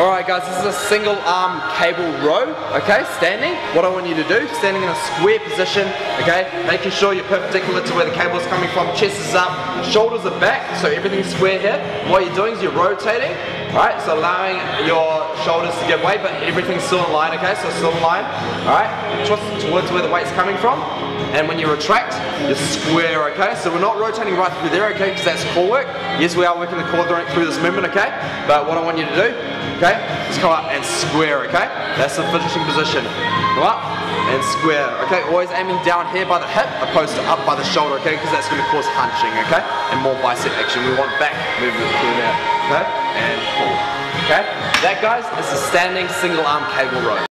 Alright guys, this is a single arm cable row, okay, standing. What I want you to do, standing in a square position, okay, making sure you're perpendicular to where the cable is coming from, chest is up, shoulders are back, so everything's square here. What you're doing is you're rotating, right, so allowing your shoulders to give way, but everything's still in line, okay, so still in line, alright, twist towards where the weight's coming from, and when you retract, you're square, okay, so we're not rotating right through there, okay, because that's core work. Yes, we are working the core through this movement, okay, but what I want you to do okay? Is come up and square, okay? That's the finishing position. Come up and square, okay? Always aiming down here by the hip opposed to up by the shoulder, okay? Because that's going to cause hunching, okay? And more bicep action. We want back movement through there, okay? And pull, okay? That, guys, is a standing single arm cable row.